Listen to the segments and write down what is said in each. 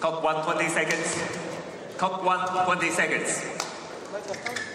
Clock 1, 20 seconds. Clock 1, 20 seconds.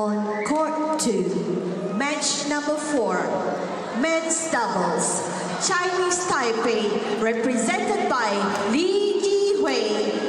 On court two, match number four, men's doubles. Chinese Taipei, represented by Lee Jhe-Huei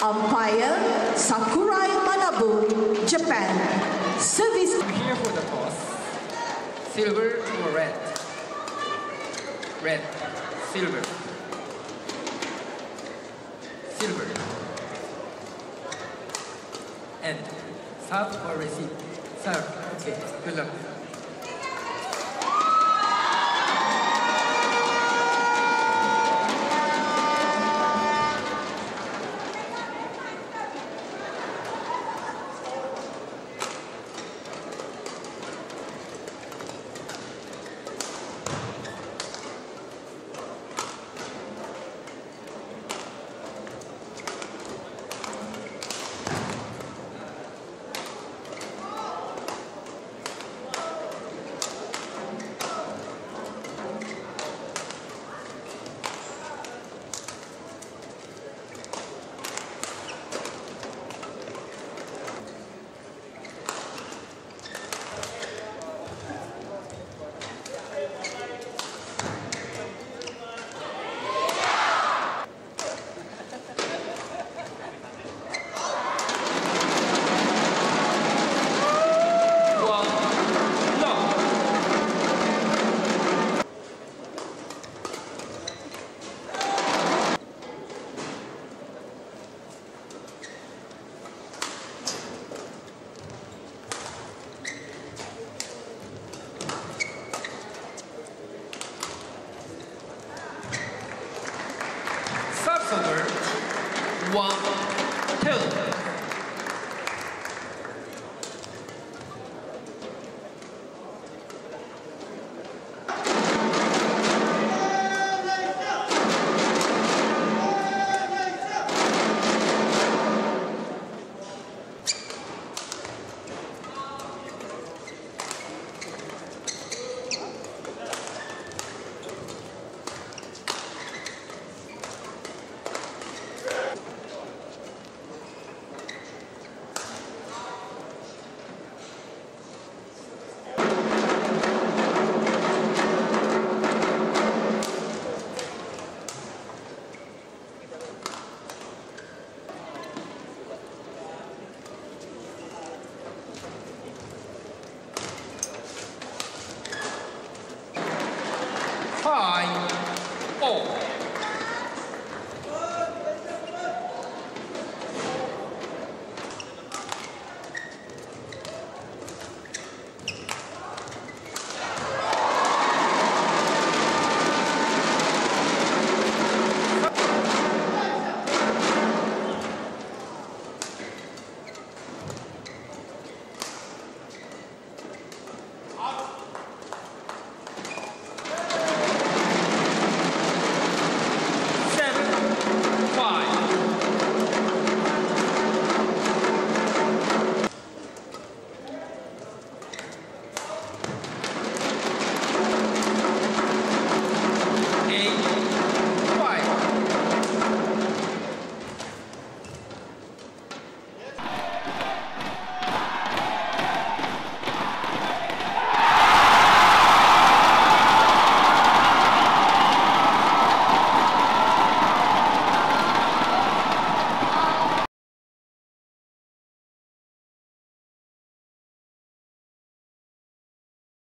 Umpire Sakurai Manabu, Japan. Service. I'm here for the toss. Silver or red? Red. Silver. Silver. And serve or receive? Serve. Okay, good luck. Two.